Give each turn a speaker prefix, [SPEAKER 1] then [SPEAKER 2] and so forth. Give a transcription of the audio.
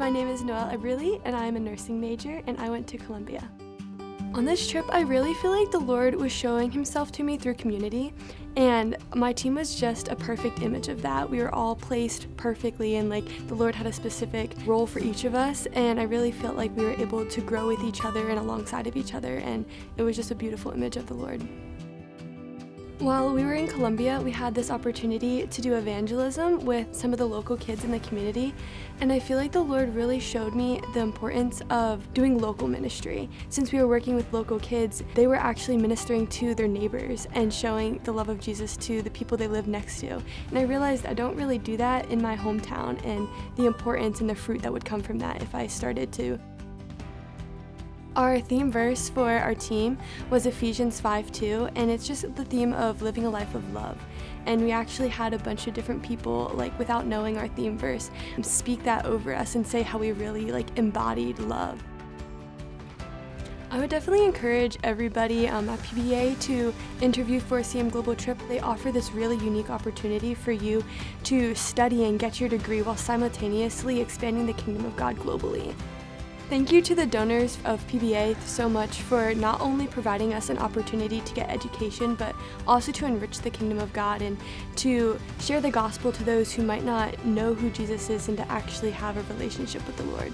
[SPEAKER 1] My name is Noelle Eberly, and I am a nursing major, and I went to Colombia. On this trip, I really feel like the Lord was showing Himself to me through community, and my team was just a perfect image of that. We were all placed perfectly, and like the Lord had a specific role for each of us, and I really felt like we were able to grow with each other and alongside of each other, and it was just a beautiful image of the Lord. While we were in Colombia, we had this opportunity to do evangelism with some of the local kids in the community, and I feel like the Lord really showed me the importance of doing local ministry. Since we were working with local kids, they were actually ministering to their neighbors and showing the love of Jesus to the people they live next to. And I realized I don't really do that in my hometown and the importance and the fruit that would come from that if I started to our theme verse for our team was Ephesians 5:2, and it's just the theme of living a life of love. And we actually had a bunch of different people, like without knowing our theme verse, speak that over us and say how we really like embodied love. I would definitely encourage everybody um, at PBA to interview for CM Global Trip. They offer this really unique opportunity for you to study and get your degree while simultaneously expanding the kingdom of God globally. Thank you to the donors of PBA so much for not only providing us an opportunity to get education, but also to enrich the kingdom of God and to share the gospel to those who might not know who Jesus is and to actually have a relationship with the Lord.